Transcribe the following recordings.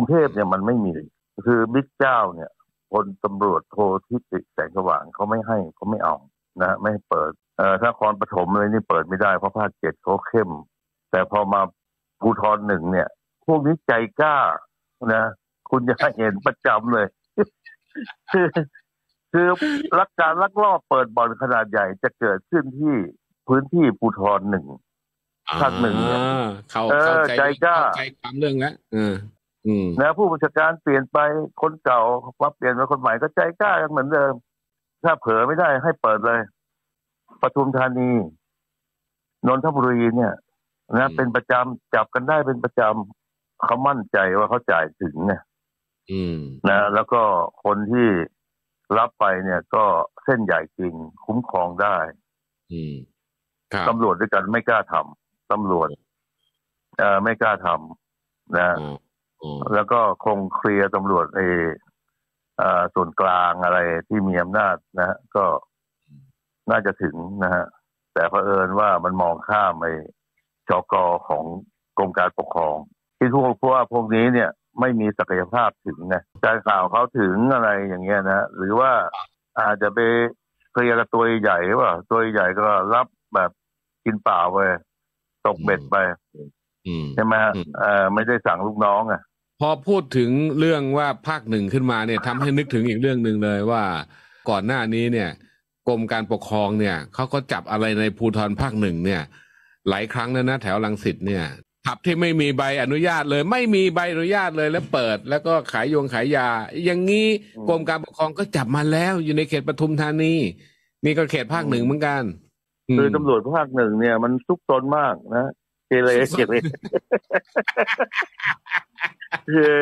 รุงเทพเนี่ยมันไม่มี คือบิ๊กเจ้าเนี่ยพลตำรวจโททิติแสงสว่างเขาไม่ให้เขาไม่เอานะไม่ให้เปิดเอ่อถ้าครปฐมเลยนี่เปิดไม่ได้เพราะภาคเจ็ดเขาเข้ม แต่พอมาภูทรหนึ่งเนี่ย พวกนี้ใจกล้านะคุณจะเห็นประจำเลยคือคือลักการลักลอบเปิดบ่อนขนาดใหญ่จะเกิดขึ้นที่พื้นที่ภูทรหนึ่งภาคหนึ่งเนี่ยอ่าเข้าเออเข้าใจใจกล้าเข้าใจความเรื่องแล้วเอออืม นะผู้บัญชาการเปลี่ยนไปคนเก่ามาเปลี่ยนเป็นคนใหม่ก็ใจกล้ากันเหมือนเดิม ถ้าเผลอไม่ได้ให้เปิดเลยปทุมธานีนนทบุรีเนี่ยนะเป็นประจำจับกันได้เป็นประจำเขามั่นใจว่าเขาจ่ายถึงเนี่ยอืมนะ แล้วก็คนที่รับไปเนี่ยก็เส้นใหญ่จริง คุ้มครองได้อืมครับตำรวจด้วยกันไม่กล้าทำตำรวจเอ่อไม่กล้าทำนะอ๋ออ๋อ แล้วก็คงเคลียร์ตำรวจเออเอ่อส่วนกลางอะไรที่มีอำนาจนะฮะก็น่าจะถึงนะฮะ แต่เผอิญว่ามันมองข้ามไปจกของกรมการปกครอง ที่ทุกคนพวกว่าพวกนี้เนี่ยไม่มีศักยภาพถึงนะการข่าวเขาถึงอะไรอย่างเงี้ยนะ หรือว่าอาจจะไปเคลียร์กับตัวใหญ่ว่าตัวใหญ่ก็รับแบบกินเปล่าไปตกเบ็ดไปอืมใช่ไหมฮะอืมเออไม่ได้สั่งลูกน้องอะ พอพูดถึงเรื่องว่าภาคหนึ่งขึ้นมาเนี่ยทำให้นึกถึงอีกเรื่องหนึ่งเลยว่าก่อนหน้านี้เนี่ย กรมการปกครองเนี่ยเขาก็จับอะไรในภูทรภาคหนึ่งเนี่ย หลายครั้งแล้วนะแถวลังสิตเนี่ยผับที่ไม่มีใบอนุญาตเลย ไม่มีใบอนุญาตเลยแล้วเปิด แล้วก็ขายยงขายยา อย่างนี้อืมกรมการปกครองก็จับมาแล้วอยู่ในเขตปทุมธานีนี่ก็เขตภาคหนึ่งเหมือนกันคือมตำรวจภาคหนึ่งเนี่ย มันซุกซนมากนะเกเรซุกซนเกเร คือ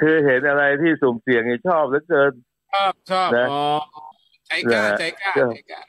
คือเห็นอะไรที่สุ่มเสี่ยงนี่ชอบเหลือเกินชอบชอบนะอ๋อใจกล้านะใจกล้าก็ใจกล้า